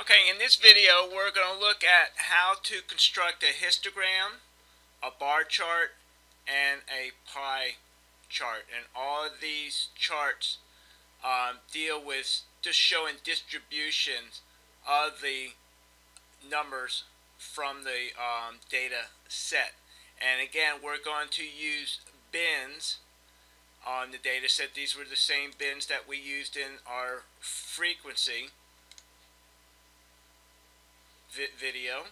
Okay, in this video we're going to look at how to construct a histogram, a bar chart, and a pie chart. And all of these charts um, deal with just showing distributions of the numbers from the um, data set. And again, we're going to use bins on the data set. These were the same bins that we used in our frequency vi video.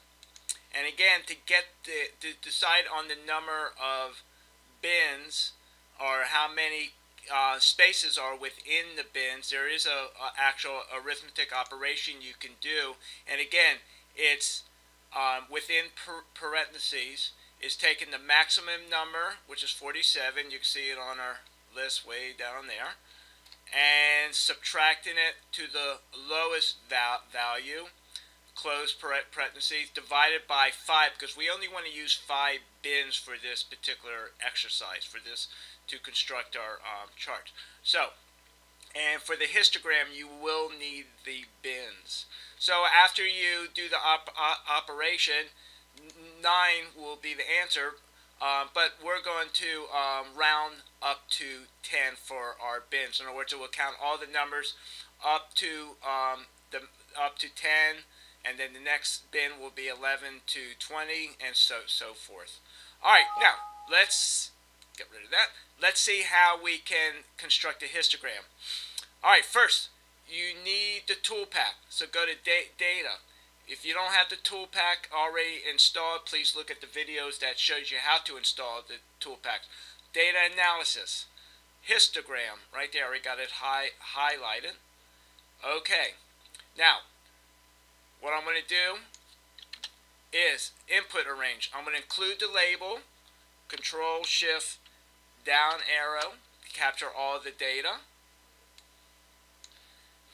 And again, to get the, to decide on the number of bins or how many uh, spaces are within the bins, there is a, a, actual arithmetic operation you can do. And again, it's um, within parentheses is taking the maximum number, which is 47. You can see it on our list way down there, and subtracting it to the lowest val value close parentheses, divided by 5, because we only want to use 5 bins for this particular exercise, for this to construct our um, chart. So, and for the histogram, you will need the bins. So after you do the op operation, 9 will be the answer, um, but we're going to um, round up to 10 for our bins. In other words, it will count all the numbers up to um, the up to 10 and then the next bin will be 11 to 20 and so so forth. Alright now let's get rid of that. Let's see how we can construct a histogram. Alright first you need the ToolPak. So go to da data. If you don't have the ToolPak already installed please look at the videos that shows you how to install the ToolPak data analysis. Histogram. Right there we got it high highlighted. Okay. Now what I'm going to do is input arrange. I'm going to include the label, control shift down arrow, capture all the data.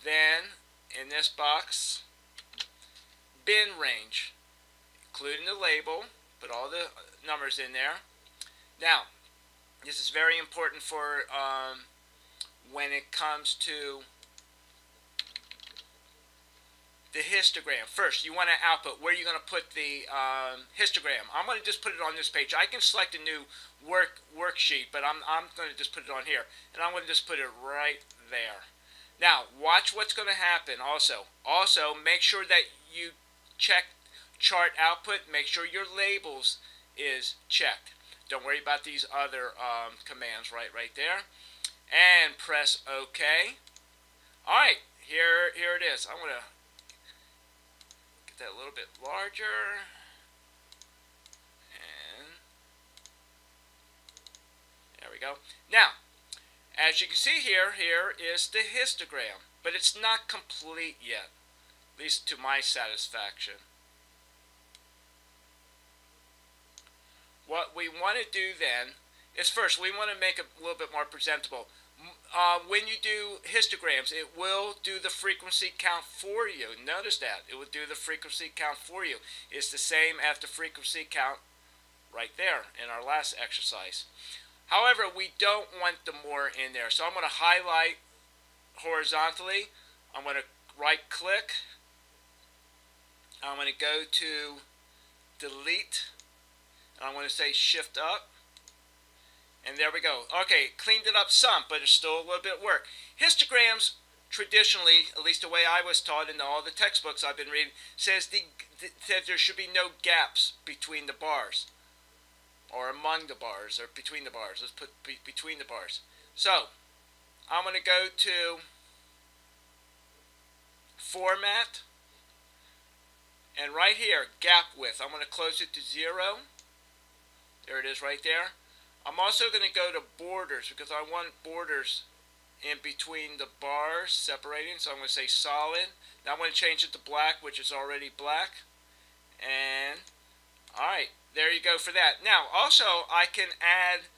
Then in this box, bin range, including the label, put all the numbers in there. Now, this is very important for um, when it comes to the histogram. First, you want to output where you're going to put the um, histogram. I'm going to just put it on this page. I can select a new work worksheet, but I'm, I'm going to just put it on here. And I'm going to just put it right there. Now, watch what's going to happen also. Also, make sure that you check chart output. Make sure your labels is checked. Don't worry about these other um, commands right, right there. And press OK. All right, here, here it is. I'm going to that a little bit larger. And there we go. Now, as you can see here, here is the histogram, but it's not complete yet, at least to my satisfaction. What we want to do then is first, we want to make it a little bit more presentable uh, when you do histograms, it will do the frequency count for you. Notice that. It will do the frequency count for you. It's the same as the frequency count right there in our last exercise. However, we don't want the more in there. So I'm going to highlight horizontally. I'm going to right click. I'm going to go to delete. And I'm going to say shift up. And there we go. Okay, cleaned it up some, but it's still a little bit of work. Histograms, traditionally, at least the way I was taught in all the textbooks I've been reading, says the, the, that there should be no gaps between the bars. Or among the bars, or between the bars. Let's put be, between the bars. So, I'm going to go to Format. And right here, gap width. I'm going to close it to zero. There it is right there. I'm also going to go to borders because I want borders in between the bars separating. So I'm going to say solid. Now I'm going to change it to black, which is already black. And, alright, there you go for that. Now, also, I can add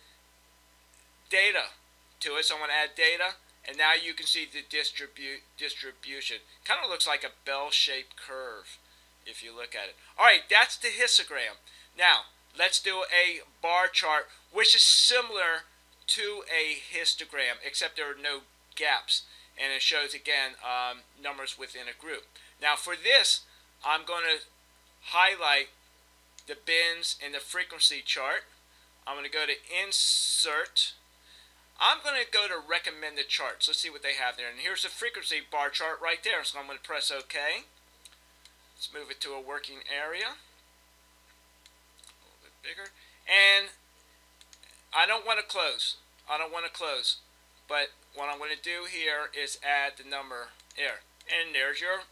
data to it. So I'm going to add data. And now you can see the distribute distribution. Kind of looks like a bell-shaped curve if you look at it. Alright, that's the histogram. Now, let's do a bar chart, which is similar to a histogram, except there are no gaps. and it shows again um, numbers within a group. Now for this, I'm going to highlight the bins in the frequency chart. I'm going to go to Insert. I'm going to go to Recommended Charts. Let's see what they have there. And here's the frequency bar chart right there. So I'm going to press OK. Let's move it to a working area. A little bit bigger. And I don't want to close. I don't want to close. But what I'm going to do here is add the number here. And there's your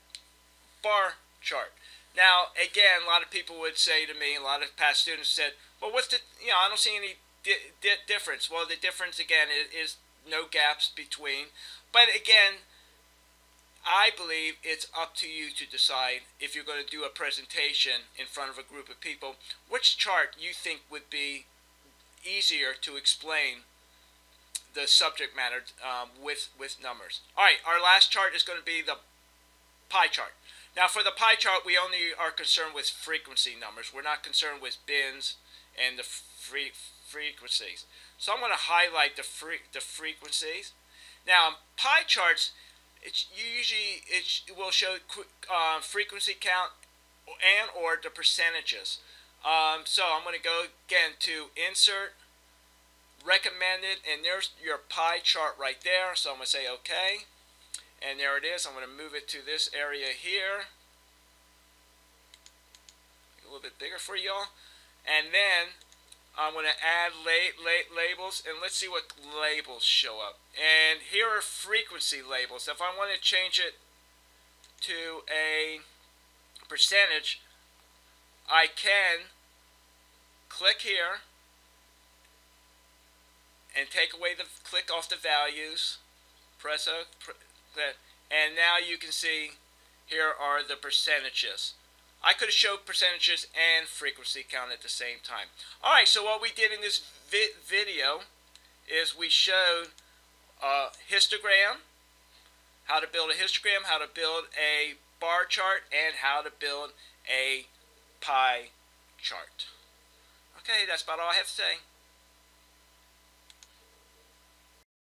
bar chart. Now, again, a lot of people would say to me, a lot of past students said, well, what's the, you know, I don't see any di di difference. Well, the difference, again, is, is no gaps between. But again, I believe it's up to you to decide if you're going to do a presentation in front of a group of people, which chart you think would be easier to explain the subject matter um, with, with numbers. All right, our last chart is going to be the pie chart. Now for the pie chart, we only are concerned with frequency numbers. We're not concerned with bins and the free frequencies. So I'm going to highlight the free, the frequencies. Now pie charts, it's usually it will show uh, frequency count and or the percentages. Um, so I'm going to go again to insert recommended and there's your pie chart right there. So I'm going to say okay. And there it is. I'm going to move it to this area here. A little bit bigger for y'all. And then I'm going to add la la labels. And let's see what labels show up. And here are frequency labels. If I want to change it to a percentage, I can click here and take away the click off the values press a and now you can see here are the percentages. I could showed percentages and frequency count at the same time. Alright, so what we did in this vi video is we showed a histogram, how to build a histogram, how to build a bar chart, and how to build a pie chart. Okay, that's about all I have to say.